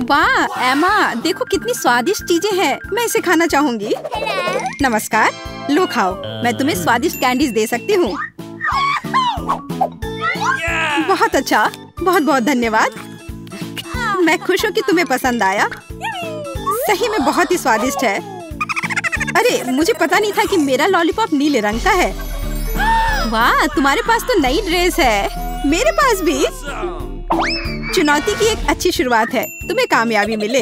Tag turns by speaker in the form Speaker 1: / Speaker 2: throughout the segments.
Speaker 1: वाह, एमा, देखो कितनी स्वादिष्ट चीज़ें हैं। मैं इसे खाना चाहूँगी। नमस्कार, लो खाओ। मैं तुम्हें स्वादिष्ट कैंडीज दे सकती हूँ। बहुत अच्छा बहुत बहुत धन्यवाद। मैं खुश हूँ कि तुम्हें पसंद आया। सही में बहुत ही स्वादिष्ट है। अरे, मुझे पता नहीं था कि मेरा लॉलीपॉप नीले रंग का है। वाह, तुम्हारे पास तो नई ड्रेस है। मेरे पास भी। चुनौती की एक अच्छी शुरुआत है। तुम्हें कामयाबी मिले।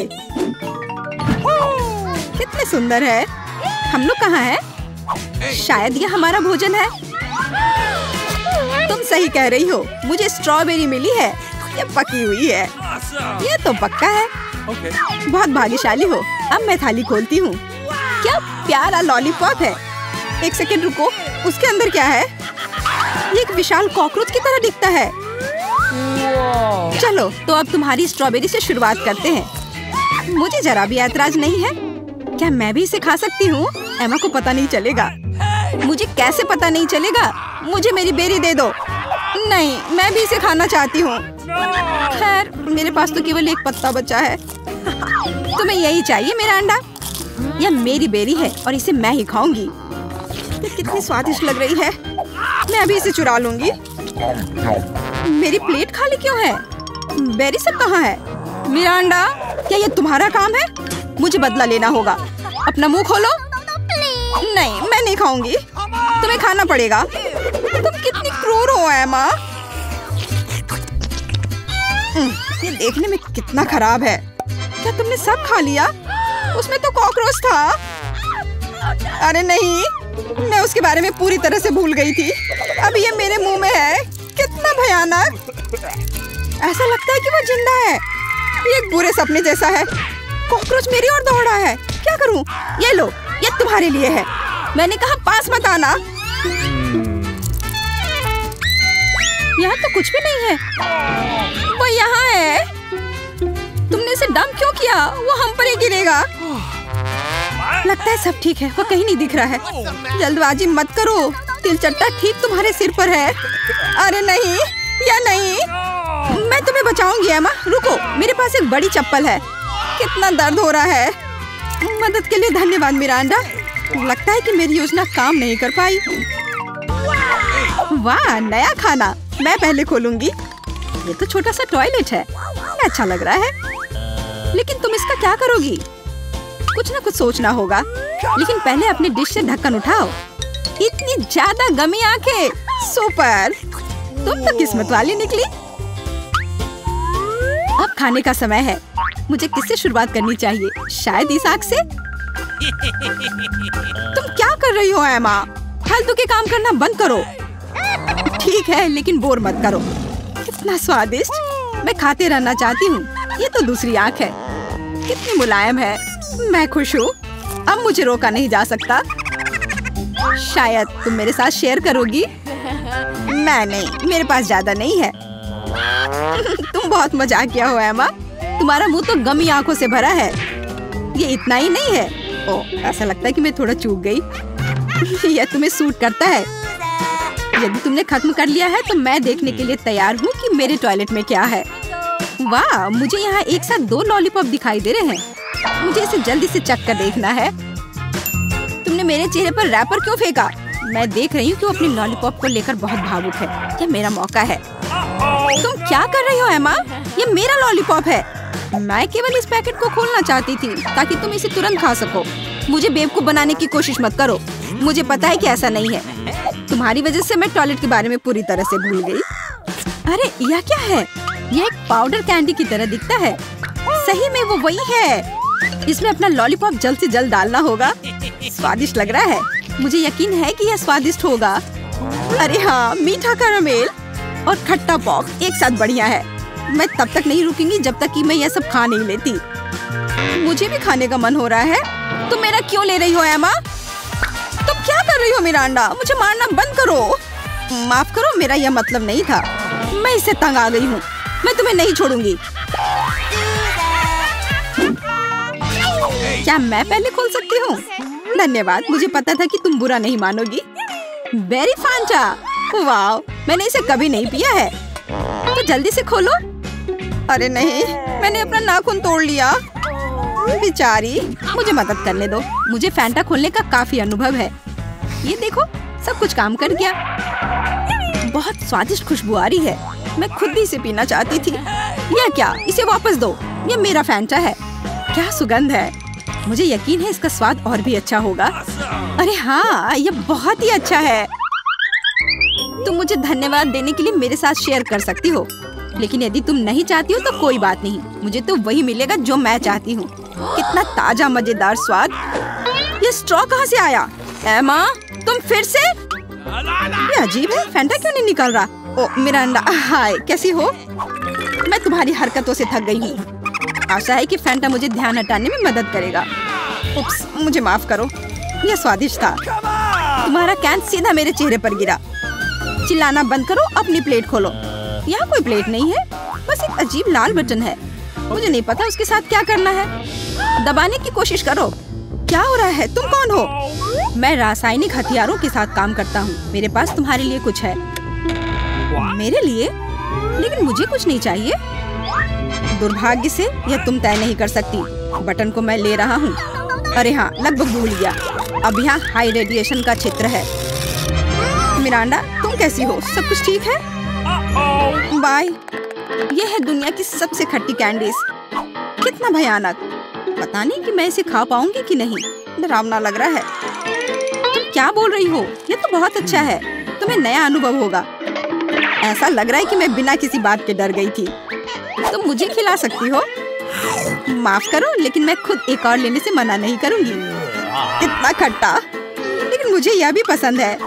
Speaker 1: कितने सुंदर है। हम लोग कहाँ हैं? शायद ये हमारा भोजन है। तुम सही कह रही हो। मुझे स्ट्रॉबेरी मिली है। ये पकी हुई है। ये तो पक्का है। बहुत भाग्यशाली हो। अब मैं थाली खोलती हूँ। क्या प्यारा लॉलीपॉप है। एक सेकेंड रुको। उसके अंदर क्या है? ये एक विशाल कॉकरोच की तरह दिखता है। चलो तो अब तुम्हारी स्ट्रॉबेरी से शुरुआत करते हैं। मुझे जरा भी ऐतराज नहीं है। क्या मैं भी इसे खा सकती हूँ? एमा को पता नहीं चलेगा। मुझे कैसे पता नहीं चलेगा? मुझे मेरी बेरी दे दो। नहीं मैं भी इसे खाना चाहती हूँ। खैर मेरे पास तो केवल एक पत्ता बचा है। तुम्हें यही चाहिए मेरा अंडा? यह मेरी बेरी है और इसे मैं ही खाऊँगी। कितनी स्वादिष्ट लग रही है। मैं अभी इसे चुरा लूँगी। मेरी प्लेट खाली क्यों है? बेरी सब कहाँ है? मेरा अंडा क्या ये तुम्हारा काम है? मुझे बदला लेना होगा। अपना मुँह खोलो। नहीं मैं नहीं खाऊँगी। तुम्हें खाना पड़ेगा। तुम कितनी क्रूर हो एमा। हम्म, ये देखने में कितना खराब है। क्या तुमने सब खा लिया? उसमें तो कॉकरोच था। अरे नहीं मैं उसके बारे में पूरी तरह से भूल गई थी। अब ये मेरे मुँह में है। भयानक। ऐसा लगता है कि वो ज़िंदा है। ये एक बुरे सपने जैसा है। कॉकरोच मेरी ओर दौड़ा है। क्या करूँ? ये लो, ये तुम्हारे लिए है। मैंने कहा, पास मत आना। यहाँ तो कुछ भी नहीं है। वो यहाँ है। तुमने इसे डंप क्यों किया? वो हम पर ही गिरेगा। लगता है सब ठीक है। वो कहीं नहीं दिख रहा है। जल्दबाजी मत करो। तिलचट्टा ठीक तुम्हारे सिर पर है। अरे नहीं, या नहीं? मैं तुम्हें बचाऊँगी, एमा। रुको, मेरे पास एक बड़ी चप्पल है। कितना दर्द हो रहा है। मदद के लिए धन्यवाद, मिरांडा। लगता है कि मेरी योजना काम नहीं कर पाई। वाह, नया खाना। मैं पहले खोलूँगी। ये तो छोटा सा टॉयलेट है। अच्छा लग रहा है। लेकिन तुम इसका क्या करोगी? कुछ ना कुछ सोचना होगा। लेकिन पहले अपनी डिश से ढक्कन उठाओ। इतनी ज़्यादा गमी आँखें। सुपर। तुम तो किस्मत वाली निकली। अब खाने का समय है। मुझे किससे शुरुआत करनी चाहिए? शायद इस आग से? तुम क्या कर रही हो, एमा? फालतू के काम करना बंद करो। ठीक है, लेकिन बोर मत करो। कितना स्वादिष्ट। मैं खाते रहना चाहती हूँ। ये तो दूसरी आँख है। कितनी मुलायम है। मैं खुश हूँ। अब मुझे रोका नहीं जा सकता। शायद तुम मेरे साथ शेयर करोगी? मैं नहीं मेरे पास ज़्यादा नहीं है। तुम बहुत मज़ाक किया हो एमा तुम्हारा मुँह तो गमी आँखों से भरा है। ये इतना ही नहीं है। ओ, ऐसा लगता है कि मैं थोड़ा चूक गई। यह तुम्हें सूट करता है। यदि तुमने खत्म कर लिया है तो मैं देखने के लिए तैयार हूँ कि मेरे टॉयलेट में क्या है। वाह, मुझे यहाँ एक साथ दो लॉलीपॉप दिखाई दे रहे हैं। मुझे इसे जल्दी से चक कर देखना है। मेरे चेहरे पर रैपर क्यों फेंका? मैं देख रही हूँ कि वो अपनी लॉलीपॉप को लेकर बहुत भावुक है। यह मेरा मौका है। तुम क्या कर रही हो एमा ये मेरा लॉलीपॉप है। मैं केवल इस पैकेट को खोलना चाहती थी, ताकि तुम इसे तुरंत खा सको। मुझे बेवकूफ़ बनाने की कोशिश मत करो। मुझे पता है कि ऐसा नहीं है। तुम्हारी वजह से मैं टॉयलेट के बारे में पूरी तरह से भूल गई। अरे, यह क्या है? यह एक पाउडर कैंडी की तरह दिखता है। सही में वो वही है। इसमें अपना लॉलीपॉप जल्द से जल्द डालना होगा। स्वादिष्ट लग रहा है। मुझे यकीन है कि यह स्वादिष्ट होगा। अरे हाँ मीठा कैरामेल और खट्टा पॉप एक साथ बढ़िया है। मैं तब तक नहीं रुकूँगी जब तक कि मैं यह सब खा नहीं लेती। मुझे भी खाने का मन हो रहा है। तुम मेरा क्यों ले रही हो एमा? तुम क्या कर रही हो मेरा अंडा? मुझे मारना बंद करो। माफ़ करो मेरा यह मतलब नहीं था। मैं इससे तंग आ गई हूँ। मैं तुम्हें नहीं छोड़ूँगी। क्या मैं पहले खोल सकती हूँ? धन्यवाद, मुझे पता था कि तुम बुरा नहीं मानोगी। वेरी फांटा वाह मैंने इसे कभी नहीं पिया है। तो जल्दी से खोलो। अरे नहीं, मैंने अपना नाखून तोड़ लिया। बेचारी, मुझे मदद करने दो। मुझे फैंटा खोलने का काफ़ी अनुभव है। ये देखो, सब कुछ काम कर गया। बहुत स्वादिष्ट खुशबू आ रही है। मैं खुद भी इसे पीना चाहती थी। या क्या, इसे वापस दो। ये मेरा फैंटा है। क्या सुगंध है। मुझे यकीन है इसका स्वाद और भी अच्छा होगा। अरे हाँ ये बहुत ही अच्छा है। तुम मुझे धन्यवाद देने के लिए मेरे साथ शेयर कर सकती हो। लेकिन यदि तुम नहीं चाहती हो तो कोई बात नहीं। मुझे तो वही मिलेगा जो मैं चाहती हूँ। कितना ताज़ा, मज़ेदार स्वाद। ये स्ट्रॉ कहाँ से आया? एमा तुम फिर से? ये अजीब है फेंटा क्यों नहीं निकल रहा? ओ, मेरा अंडा, हाय, कैसी हो? मैं तुम्हारी हरकतों से थक गई हूँ। आशा है कि फैंटा मुझे ध्यान हटाने में मदद करेगा। उप्स, मुझे माफ़ करो। यह स्वादिष्ट था। तुम्हारा कैन सीधा मेरे चेहरे पर गिरा। चिल्लाना बंद करो अपनी प्लेट खोलो। यहाँ कोई प्लेट नहीं है बस एक अजीब लाल बटन है। मुझे नहीं पता उसके साथ क्या करना है। दबाने की कोशिश करो। क्या हो रहा है? तुम कौन हो? मैं रासायनिक हथियारों के साथ काम करता हूँ। मेरे पास तुम्हारे लिए कुछ है। मेरे लिए? लेकिन मुझे कुछ नहीं चाहिए। दुर्भाग्य से यह तुम तय नहीं कर सकती। बटन को मैं ले रहा हूँ। अरे हाँ लगभग भूल गया। अब यहाँ हाई रेडिएशन का क्षेत्र है। मिरांडा तुम कैसी हो? सब कुछ ठीक है? बाय। यह है दुनिया की सबसे खट्टी कैंडीज कितना भयानक। पता नहीं कि मैं इसे खा पाऊँगी कि नहीं। डरावना लग रहा है। तुम क्या बोल रही हो? ये तो बहुत अच्छा है। तुम्हें नया अनुभव होगा। ऐसा लग रहा है कि मैं बिना किसी बात के डर गई थी। तुम मुझे खिला सकती हो? माफ़ करो, लेकिन मैं खुद एक और लेने से मना नहीं करूँगी। कितना खट्टा। लेकिन मुझे यह भी पसंद है।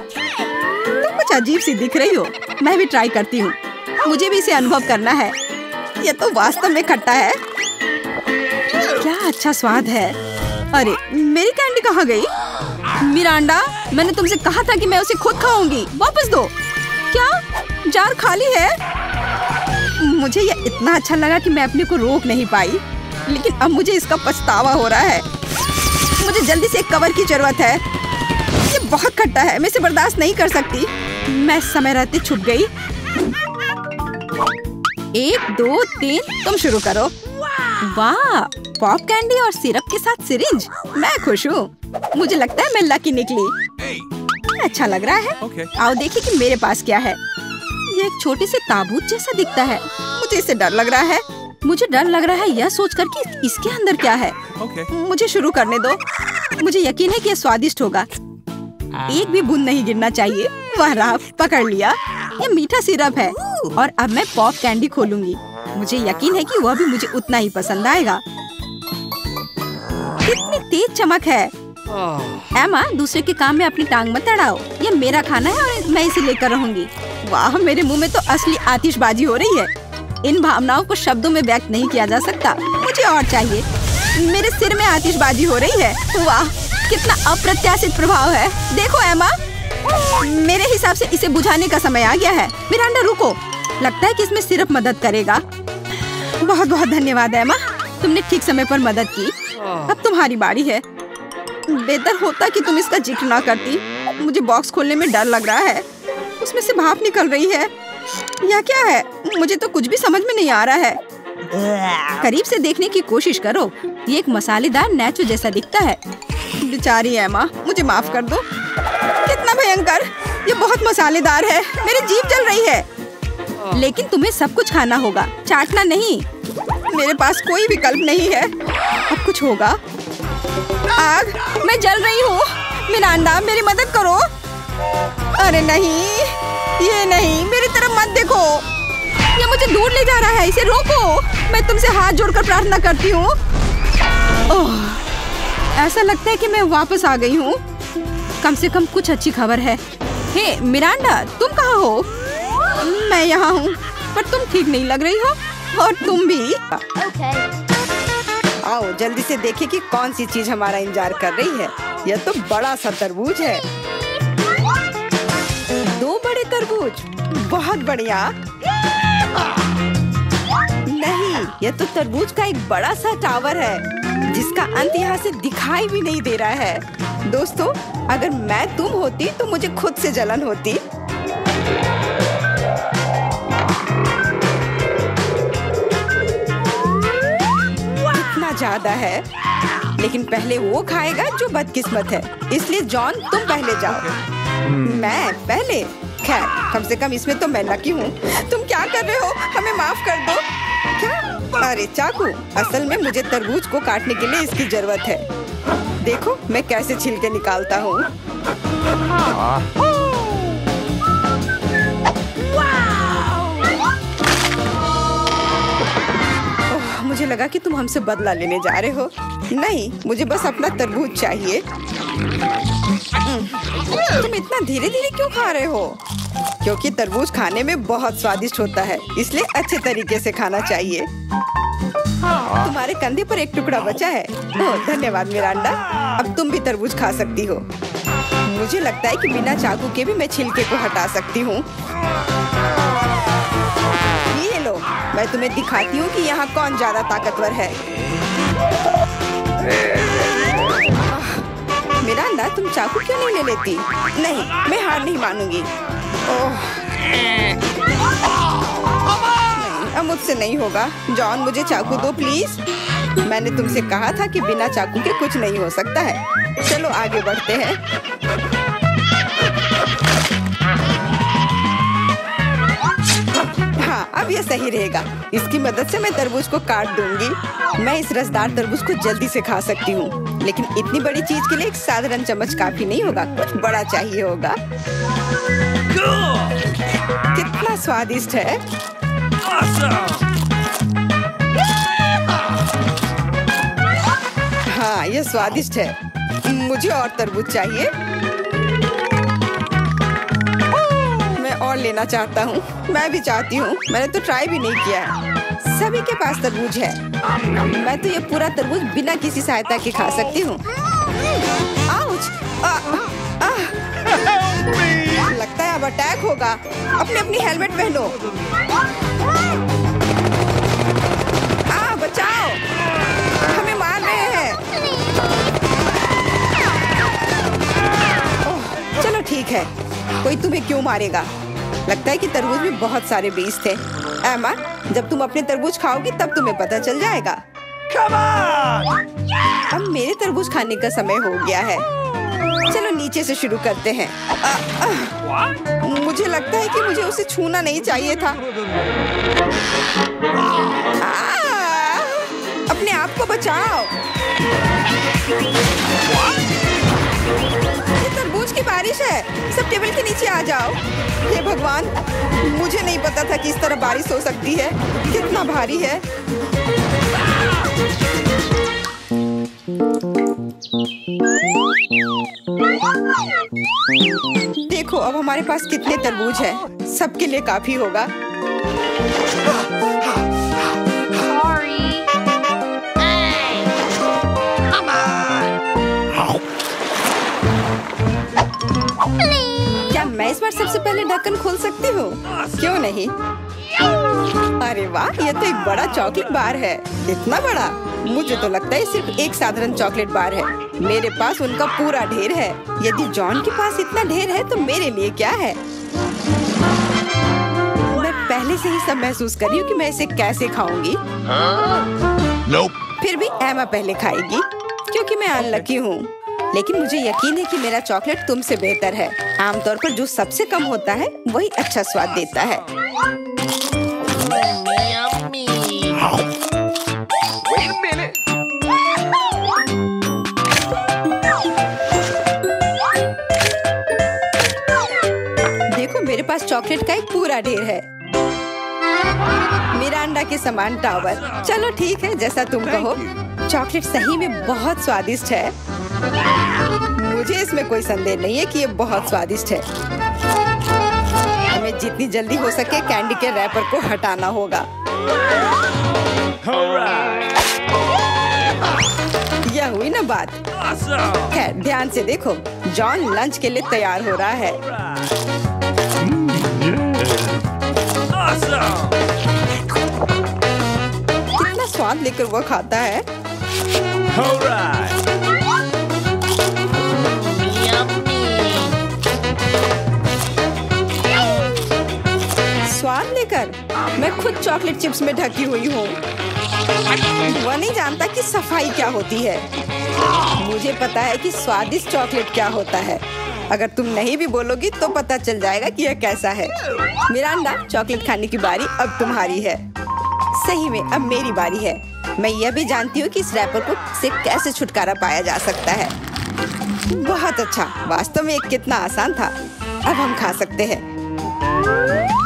Speaker 1: तुम कुछ अजीब सी दिख रही हो। मैं भी ट्राई करती हूँ। मुझे भी इसे अनुभव करना है। यह तो वास्तव में खट्टा है। क्या अच्छा स्वाद है। अरे, मेरी कैंडी कहाँ गई? मिरांडा, मैंने तुमसे कहा था कि मैं उसे खुद खाऊँगी। वापस दो। क्या? जार खाली है? मुझे ये इतना अच्छा लगा कि मैं अपने को रोक नहीं पाई। लेकिन अब मुझे इसका पछतावा हो रहा है। मुझे जल्दी से एक कवर की ज़रूरत है। ये बहुत खट्टा है मैं इसे बर्दाश्त नहीं कर सकती। मैं समय रहते छुप गई। एक दो तीन तुम शुरू करो। वाह पॉप कैंडी और सिरप के साथ सिरिंज। मैं खुश हूँ। मुझे लगता है मैं लकी निकली। अच्छा लग रहा है।
Speaker 2: Okay.
Speaker 1: आओ देखिए कि मेरे पास क्या है। ये एक छोटे से ताबूत जैसा दिखता है। मुझे इससे डर लग रहा है। मुझे डर लग रहा है यह सोचकर कि इसके अंदर क्या है।
Speaker 2: Okay.
Speaker 1: मुझे शुरू करने दो। मुझे यकीन है कि यह स्वादिष्ट होगा। एक भी बूंद नहीं गिरना चाहिए। वह रहा पकड़ लिया। ये मीठा सिरप है। और अब मैं पॉप कैंडी खोलूँगी। मुझे यकीन है कि वह भी मुझे उतना ही पसंद आएगा। कितनी तेज चमक है। एमा दूसरे के काम में अपनी टांग मत अड़ाओ। ये मेरा खाना है और मैं इसे लेकर रहूँगी। वाह, मेरे मुँह में तो असली आतिशबाजी हो रही है। इन भावनाओं को शब्दों में व्यक्त नहीं किया जा सकता। मुझे और चाहिए। मेरे सिर में आतिशबाजी हो रही है। वाह, कितना अप्रत्याशित प्रभाव है। देखो, एमा, मेरे हिसाब से इसे बुझाने का समय आ गया है। मिरांडा, रुको। लगता है कि इसमें सिर्फ़ मदद करेगा। बहुत बहुत धन्यवाद, एमा। तुमने ठीक समय पर मदद की। अब तुम्हारी बारी है। बेहतर होता कि तुम इसका ज़िक्र ना करती। मुझे बॉक्स खोलने में डर लग रहा है। उसमें से भाप निकल रही है। यह क्या है? मुझे तो कुछ भी समझ में नहीं आ रहा है। करीब से देखने की कोशिश करो। ये एक मसालेदार नेचो जैसा दिखता है। बेचारी एमा, मुझे माफ़ कर दो। कितना भयंकर! ये बहुत मसालेदार है। मेरी जीभ जल रही है। लेकिन तुम्हें सब कुछ खाना होगा। चाटना नहीं। मेरे पास कोई विकल्प नहीं है। अब कुछ होगा। आग! मैं जल रही हूँ। मिरांडा, मेरी मदद करो। अरे नहीं ये नहीं मेरी तरफ़ मत देखो। ये मुझे दूर ले जा रहा है इसे रोको। मैं तुमसे हाथ जोड़कर प्रार्थना करती हूँ। ऐसा लगता है कि मैं वापस आ गई हूँ। कम से कम कुछ अच्छी खबर है। हे मिरांडा तुम कहाँ हो? मैं यहाँ हूँ पर तुम ठीक नहीं लग रही हो और तुम भी। आओ जल्दी से देखें कि कौन सी चीज़ हमारा इंतज़ार कर रही है। यह तो बड़ा सा तरबूज है। बड़े तरबूज। बहुत बढ़िया। नहीं यह तो तरबूज का एक बड़ा सा टावर है जिसका अंत यहाँ से दिखाई भी नहीं दे रहा है। दोस्तों अगर मैं तुम होती तो मुझे खुद से जलन होती। कितना ज़्यादा है। लेकिन पहले वो खाएगा जो बदकिस्मत है। इसलिए जॉन तुम पहले जाओ। मैं पहले खैर, कम से कम इसमें तो मैं लकी हूँ। तुम क्या कर रहे हो? हमें माफ़ कर दो। क्या? अरे चाकू, असल में मुझे तरबूज को काटने के लिए इसकी ज़रूरत है। देखो, मैं कैसे छिलके निकालता हूँ। मुझे लगा कि तुम हमसे बदला लेने जा रहे हो। नहीं, मुझे बस अपना तरबूज चाहिए। तुम इतना धीरे धीरे क्यों खा रहे हो? क्योंकि तरबूज खाने में बहुत स्वादिष्ट होता है इसलिए अच्छे तरीके से खाना चाहिए। तुम्हारे कंधे पर एक टुकड़ा बचा है। ओह धन्यवाद मिरांडा। अब तुम भी तरबूज खा सकती हो। मुझे लगता है कि बिना चाकू के भी मैं छिलके को हटा सकती हूँ। ये लो मैं तुम्हें दिखाती हूँ कि यहाँ कौन ज़्यादा ताकतवर है। मेरा अंडा तुम चाकू क्यों नहीं ले लेती? नहीं, मैं हार नहीं मानूँगी। अब मुझसे नहीं होगा। जॉन, मुझे चाकू दो, प्लीज़। मैंने तुमसे कहा था कि बिना चाकू के कुछ नहीं हो सकता है। चलो, आगे बढ़ते हैं। हाँ अब ये सही रहेगा। इसकी मदद से मैं तरबूज को काट दूँगी। मैं इस रसदार तरबूज को जल्दी से खा सकती हूँ। लेकिन इतनी बड़ी चीज़ के लिए एक साधारण चम्मच काफ़ी नहीं होगा, कुछ बड़ा चाहिए होगा। कितना स्वादिष्ट है। हाँ ये स्वादिष्ट है। मुझे और तरबूज चाहिए। मैं और लेना चाहता हूँ। मैं भी चाहती हूँ। मैंने तो ट्राई भी नहीं किया है। सभी के पास तरबूज है। मैं तो ये पूरा तरबूज बिना किसी सहायता के खा सकती हूँ। लगता है अब अटैक होगा। अपने अपनी हेलमेट पहनो। बचाओ। हमें मार रहे हैं। चलो ठीक है। कोई तुम्हें क्यों मारेगा? लगता है कि तरबूज में बहुत सारे बीज थे एमा जब तुम अपने तरबूज खाओगी तब तुम्हें पता चल जाएगा। अब मेरे तरबूज खाने का समय हो गया है। चलो नीचे से शुरू करते हैं। आ, आ, मुझे लगता है कि मुझे उसे छूना नहीं चाहिए था। आ, अपने आप को बचाओ। बारिश है? सब टेबल के नीचे आ जाओ। हे भगवान, मुझे नहीं पता था कि इस तरह बारिश हो सकती है। कितना भारी है। देखो, अब हमारे पास कितने तरबूज हैं। सबके लिए काफ़ी होगा। क्या मैं इस बार सबसे पहले ढक्कन खोल सकती हूँ? क्यों नहीं? अरे वाह ये तो एक बड़ा चॉकलेट बार है। इतना बड़ा? मुझे तो लगता है सिर्फ़ एक साधारण चॉकलेट बार है। मेरे पास उनका पूरा ढेर है। यदि जॉन के पास इतना ढेर है तो मेरे लिए क्या है? मैं पहले से ही सब महसूस कर रही हूँ कि मैं इसे कैसे खाऊँगी।
Speaker 3: Nope.
Speaker 1: फिर भी एमा पहले खाएगी क्योंकि मैं अनलकी हूँ। लेकिन मुझे यकीन है कि मेरा चॉकलेट तुमसे बेहतर है। आमतौर पर जो सबसे कम होता है वही अच्छा स्वाद देता है. देखो मेरे पास चॉकलेट का एक पूरा ढेर है। मेरा अंडा के समान टावर। चलो ठीक है जैसा तुम कहो। चॉकलेट सही में बहुत स्वादिष्ट है। मुझे इसमें कोई संदेह नहीं है कि ये बहुत स्वादिष्ट है। हमें जितनी जल्दी हो सके कैंडी के रैपर को हटाना होगा। यह हुई ना बात? खैर ध्यान से देखो जॉन लंच के लिए तैयार हो रहा है। कितना स्वाद लेकर वो खाता है? मैं खुद चॉकलेट चिप्स में ढकी हुई हूँ। वह नहीं जानता कि सफ़ाई क्या होती है। मुझे पता है कि स्वादिष्ट चॉकलेट क्या होता है। अगर तुम नहीं भी बोलोगी तो पता चल जाएगा कि यह कैसा है। मिरांडा, चॉकलेट खाने की बारी अब तुम्हारी है। सही में अब मेरी बारी है। मैं यह भी जानती हूँ कि इस रैपर को से कैसे छुटकारा पाया जा सकता है। बहुत अच्छा। वास्तव में कितना आसान था। अब हम खा सकते हैं।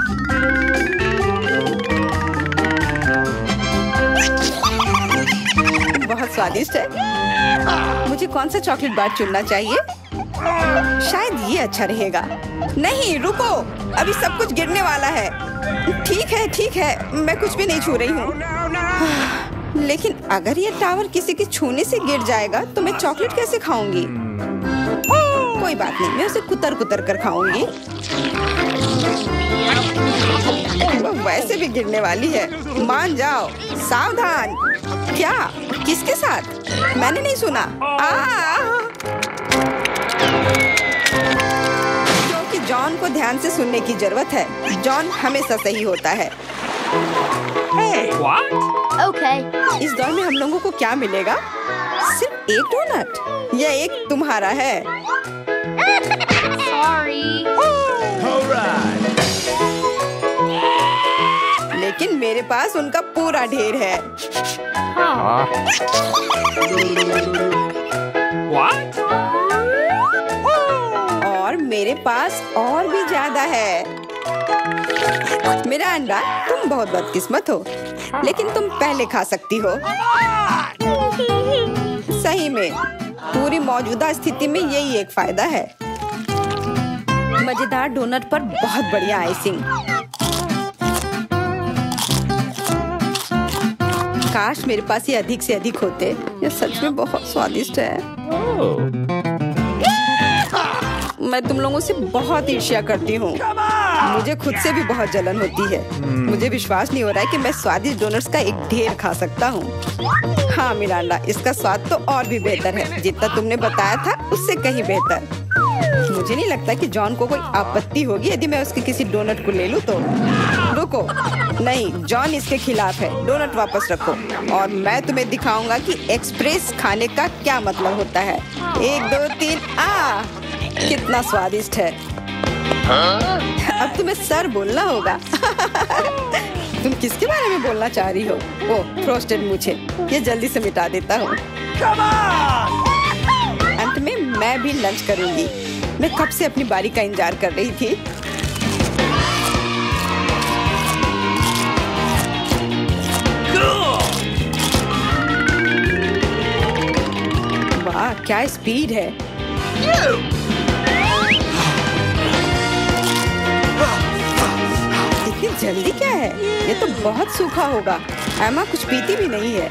Speaker 1: स्वादिष्ट है। मुझे कौन सा चॉकलेट बार चुनना चाहिए? शायद ये अच्छा रहेगा। नहीं, रुको। अभी सब कुछ गिरने वाला है। ठीक है ठीक है। मैं कुछ भी नहीं छू रही हूँ। लेकिन अगर ये टावर किसी के छूने से गिर जाएगा तो मैं चॉकलेट कैसे खाऊँगी? कोई बात नहीं, मैं उसे कुतर कुतर कर खाऊँगी। वैसे भी गिरने वाली है। मान जाओ। सावधान। क्या? किसके साथ मैंने नहीं सुना आ! क्योंकि जॉन को ध्यान से सुनने की ज़रूरत है जॉन हमेशा सही होता है
Speaker 3: What?
Speaker 2: Okay.
Speaker 1: इस दौर में हम लोगों को क्या मिलेगा सिर्फ़ एक डोनट यह एक तुम्हारा है
Speaker 2: Sorry.
Speaker 1: लेकिन मेरे पास उनका पूरा ढेर है।
Speaker 2: Huh.
Speaker 1: और मेरे पास और भी ज़्यादा है। मेरा अंडा तुम बहुत बदकिस्मत हो लेकिन तुम पहले खा सकती हो। सही में पूरी मौजूदा स्थिति में यही एक फ़ायदा है। मज़ेदार डोनट पर बहुत बढ़िया आइसिंग। काश मेरे पास ये अधिक से अधिक होते। ये सच में बहुत स्वादिष्ट है. मैं तुम लोगों से बहुत ईर्ष्या करती हूँ। मुझे खुद से भी बहुत जलन होती है। मुझे विश्वास नहीं हो रहा है कि मैं स्वादिष्ट डोनट्स का एक ढेर खा सकता हूँ। हाँ मिरांडा इसका स्वाद तो और भी बेहतर है। जितना तुमने बताया था उससे कहीं बेहतर। मुझे नहीं लगता कि जॉन को कोई आपत्ति होगी। यदि मैं उसके किसी डोनट को ले लूँ तो रुको। नहीं जॉन इसके खिलाफ है। डोनट वापस रखो। और मैं तुम्हें दिखाऊँगा कि एक्सप्रेस खाने का क्या मतलब होता है। एक दो तीन आ! कितना स्वादिष्ट है। अब तुम्हें सर बोलना होगा। तुम किसके बारे में बोलना चाह रही हो? ओ फ्रोस्टेड मुझे। ये जल्दी से मिटा देता हूँ। अंत में मैं भी लंच करूँगी। मैं कब से अपनी बारी का इंतज़ार कर रही थी? वाह, क्या स्पीड है। इतनी जल्दी क्या है? ये तो बहुत सूखा होगा। एमा कुछ पीती भी नहीं है।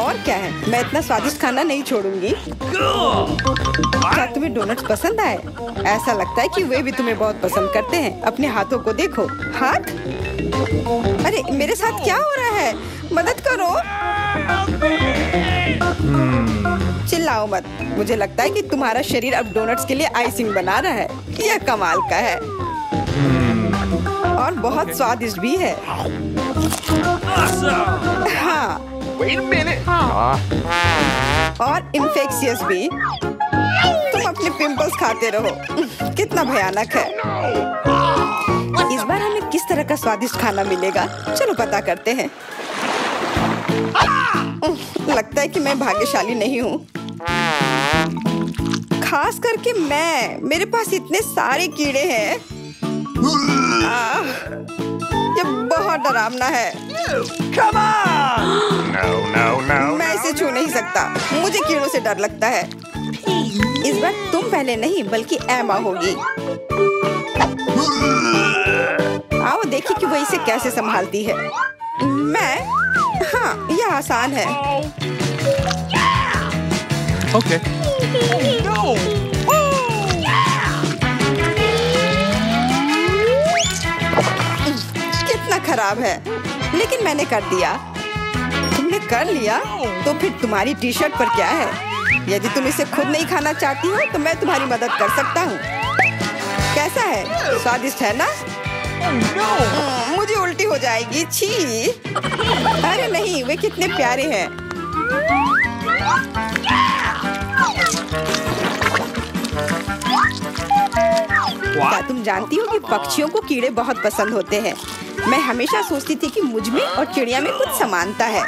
Speaker 1: और क्या है? मैं इतना स्वादिष्ट खाना नहीं छोड़ूँगी। क्या तुम्हें डोनट्स पसंद आए? ऐसा लगता है कि वे भी तुम्हें बहुत पसंद करते हैं। अपने हाथों को देखो। हाथ? अरे मेरे साथ क्या हो रहा है? मदद करो। चिल्लाओ मत। मुझे लगता है कि तुम्हारा शरीर अब डोनट्स के लिए आइसिंग बना रहा है। यह कमाल का है। और बहुत स्वादिष्ट भी है। हाँ।
Speaker 3: Wait a minute.
Speaker 1: और इन्फेक्शियस भी। तुम अपने पिंपल्स खाते रहो। कितना भयानक है। इस बार हमें किस तरह का स्वादिष्ट खाना मिलेगा? चलो पता करते हैं। लगता है कि मैं भाग्यशाली नहीं हूँ। खास करके मैं। मेरे पास इतने सारे कीड़े हैं। ये बहुत डरावना है.
Speaker 3: No, no, no.
Speaker 1: मैं इसे छू नहीं सकता। मुझे कीड़ों से डर लगता है। इस बार तुम पहले नहीं बल्कि एमा होगी। आओ देखिए कि वो इसे कैसे संभालती है। मैं? हाँ यह आसान है।
Speaker 3: Okay. No.
Speaker 1: कितना खराब है। लेकिन मैंने कर दिया। तुमने कर लिया तो फिर तुम्हारी टी शर्ट पर क्या है? यदि तुम इसे खुद नहीं खाना चाहती हो तो मैं तुम्हारी मदद कर सकता हूँ। कैसा है? स्वादिष्ट है ना? हम्म, मुझे उल्टी हो जाएगी छी। अरे नहीं वे कितने प्यारे हैं। क्या तुम जानती हो कि पक्षियों को कीड़े बहुत पसंद होते हैं? मैं हमेशा सोचती थी कि मुझमें और चिड़िया में कुछ समानता है।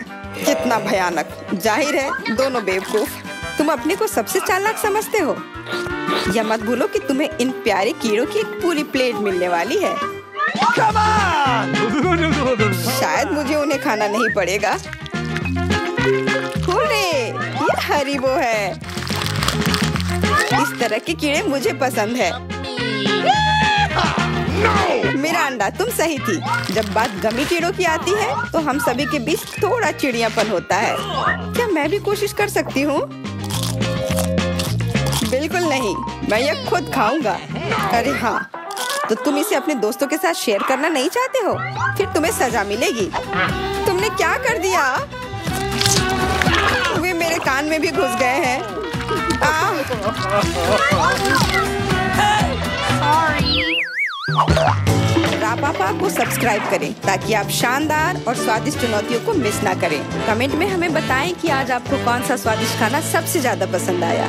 Speaker 1: कितना भयानक। ज़ाहिर है, दोनों बेवकूफ़। तुम अपने को सबसे चालाक समझते हो। यह मत भूलो कि तुम्हें इन प्यारे कीड़ों की एक पूरी प्लेट मिलने वाली है। शायद मुझे उन्हें खाना नहीं पड़ेगा। ये हरीबो है। इस तरह के कीड़े मुझे पसंद है। मेरा अंडा तुम सही थी। जब बात गमी कीड़ों की आती है तो हम सभी के बीच थोड़ा चिड़ियापन होता है। क्या मैं भी कोशिश कर सकती हूँ? बिल्कुल नहीं। मैं ये खुद खाऊँगा। अरे हाँ। तो तुम इसे अपने दोस्तों के साथ शेयर करना नहीं चाहते हो? फिर तुम्हें सजा मिलेगी। तुमने क्या कर दिया? वे मेरे कान में भी घुस गए हैं! रापापा को सब्सक्राइब करें, ताकि आप शानदार और स्वादिष्ट चुनौतियों को मिस ना करें। कमेंट में हमें बताएँ कि आज आपको कौन सा स्वादिष्ट खाना सबसे ज़्यादा पसंद आया।